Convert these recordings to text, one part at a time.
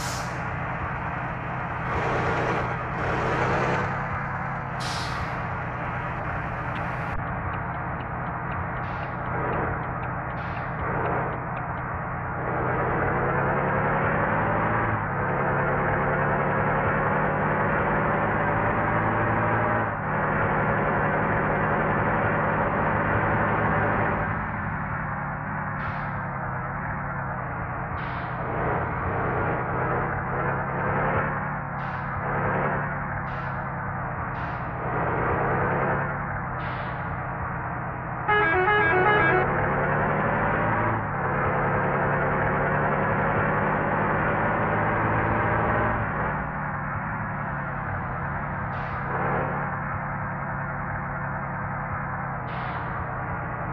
Thanks.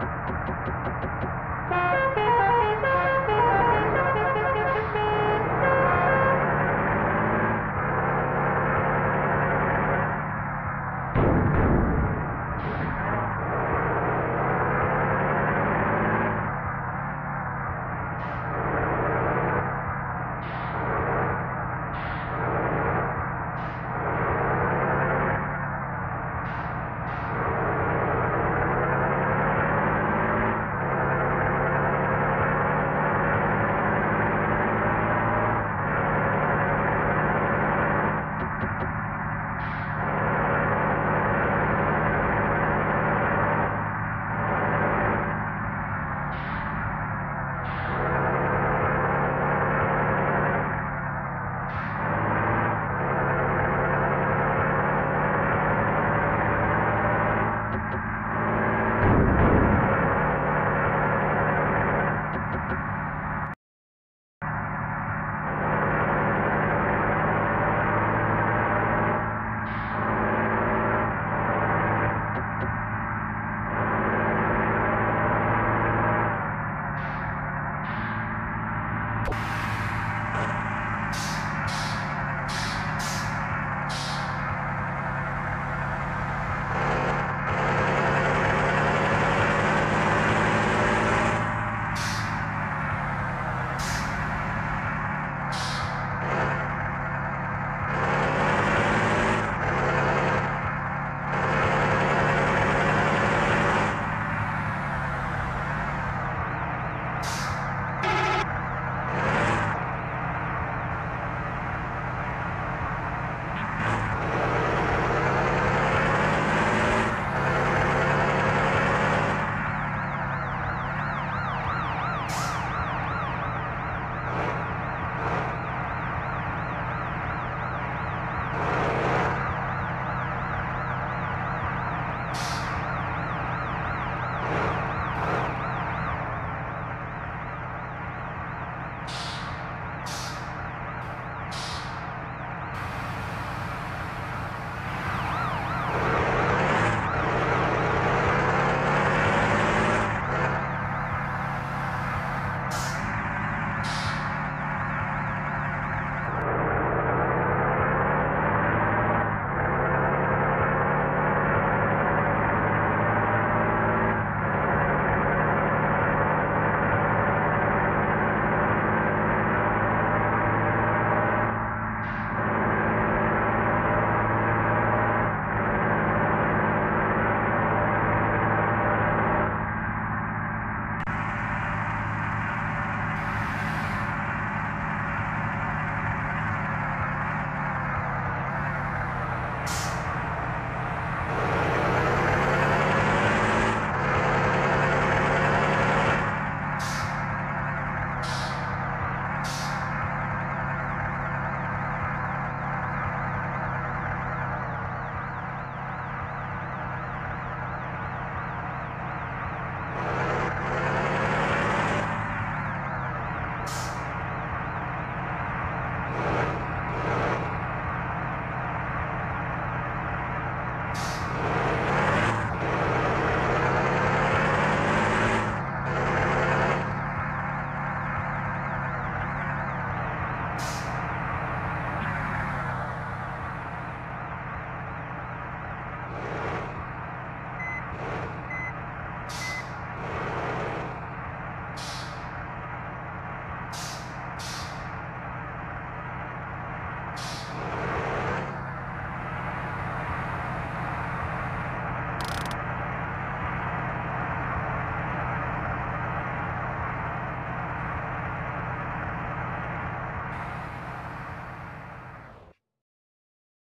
Thank you.